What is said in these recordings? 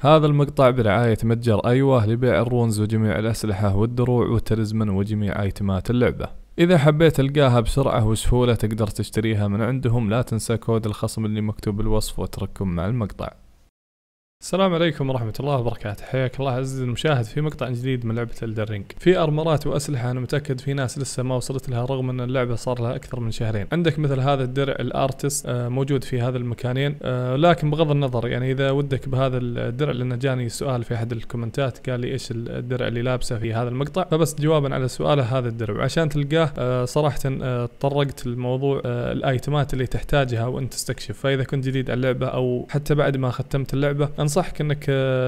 هذا المقطع برعاية متجر أيوة لبيع ال runes وجميع الأسلحة والدروع وال talisman وجميع أيتمات اللعبة. إذا حبيت تلقاها بسرعة وسهولة تقدر تشتريها من عندهم لا تنسى كود الخصم اللي مكتوب بالوصف واترككم مع المقطع. السلام عليكم ورحمة الله وبركاته. حياك الله عزيزي المشاهد في مقطع جديد من لعبة Elden Ring في أرمرات وأسلحة أنا متأكد في ناس لسه ما وصلت لها رغم أن اللعبة صار لها أكثر من شهرين. عندك مثل هذا الدرع الارتست آه، موجود في هذا المكانين آه، لكن بغض النظر يعني إذا ودك بهذا الدرع لأن جاني سؤال في أحد الكومنتات قال لي إيش الدرع اللي لابسه في هذا المقطع؟ فبس جوابا على سؤاله هذا الدرع. وعشان تلقاه آه، صراحة تطرقت لموضوع الآيتمات اللي تحتاجها وأنت تستكشف. فإذا كنت جديد على اللعبة أو حتى بعد ما ختمت اللعبة أنصحك أنك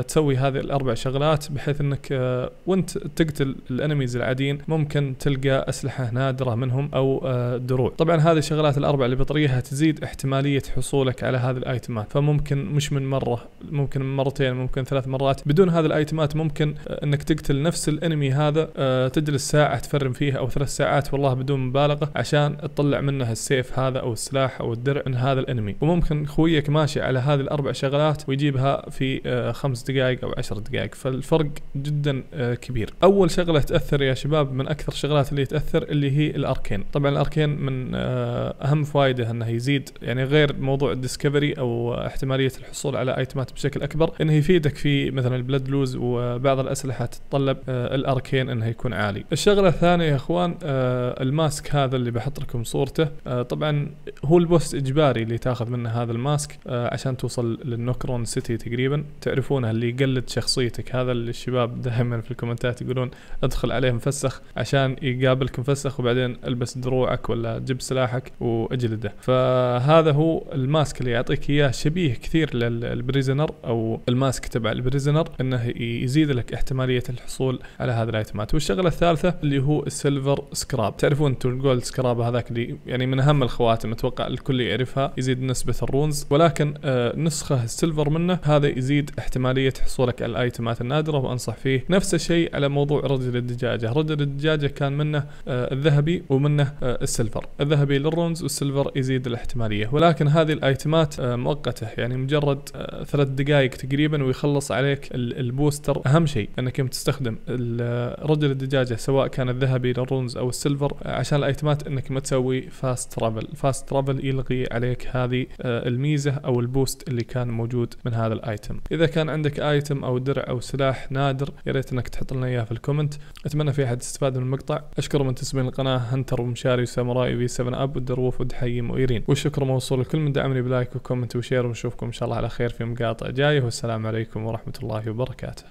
تسوي هذه الأربع شغلات بحيث إنك آه، وأنت تقتل الأنميز العاديين ممكن تلقى أسلحة نادره منهم أو آه، دروع. طبعا هذه الشغلات الأربع اللي بطريقها تزيد احتمالية حصولك على هذه الأيتمات. فممكن مش من مرة ممكن مرتين ممكن ثلاث مرات. بدون هذه الأيتمات ممكن آه، إنك تقتل نفس الأنمي هذا تجلس ساعة تفرم فيها أو ثلاث ساعات والله بدون مبالغة عشان تطلع منه السيف هذا أو السلاح أو الدرع من هذا الأنمي. وممكن خويك ماشي على هذه الأربع شغلات ويجيبها في خمس دقائق أو عشر دقائق. فالفرق جدا آه، كبير. أول شغلة تأثر يا شباب من أكثر الشغلات اللي تأثر اللي هي ال arcane. طبعا ال arcane من آه، أهم فوائده انه يزيد يعني غير موضوع ال discovery أو احتمالية الحصول على ايتمات بشكل أكبر انه يفيدك في مثلا ال blood loss وبعض الأسلحة تتطلب آه، ال arcane انه يكون عالي. الشغلة الثانية يا إخوان ال mask هذا اللي بحط لكم صورته. طبعا هو ال boss إجباري اللي تاخذ منه هذا ال mask عشان توصل لل Nokron City تقريبا تعرفونه اللي يقلد شخصيتك؟ هذا اللي الشباب دائما في الكومنتات يقولون ادخل عليه مفسخ عشان يقابلك مفسخ وبعدين البس دروعك ولا جيب سلاحك وأجلده. فهذا هو ال mask اللي يعطيك إياه. شبيه كثير لل Prisoner أو ال mask تبع ال Prisoner إنه يزيد لك احتمالية الحصول على هذه الأيتمات. والشغلة الثالثة اللي هو ال silver scarab. تعرفون أنتم ال gold scarab هذاك اللي يعني من أهم الخواتم أتوقع الكل يعرفها يزيد نسبة ال runes. ولكن آه نسخة ال silver منه هذا يزيد احتمالية عمليه حصولك على الآيتمات النادرة وأنصح فيه نفس الشيء على موضوع رجل الدجاجة. رجل الدجاجة كان منه آه الذهبي ومنه آه ال silver الذهبي لل runes وال silver يزيد الاحتمالية. ولكن هذه الآيتمات آه مؤقتة يعني مجرد ثلاث دقائق تقريبا ويخلص عليك ال booster. أهم شيء أنك يوم تستخدم رجل الدجاجة سواء كان الذهبي لل runes أو ال silver آه، عشان الآيتمات أنك ما تسوي fast travel fast travel يلغي عليك هذه الميزة أو ال boost اللي كان موجود من هذا ال item إذا كان عندك item أو درع أو سلاح نادر يا ريت إنك تحط لنا إياه في ال comment أتمنى في أحد استفاد من المقطع. أشكر منتسبين القناة هنتر ومشاري وساموراي في 7 اب والدروف ودحيم وإيرين. والشكر موصول لكل من دعمني ب like و comment و share ونشوفكم إن شاء الله على خير في مقاطع جاية. والسلام عليكم ورحمة الله وبركاته.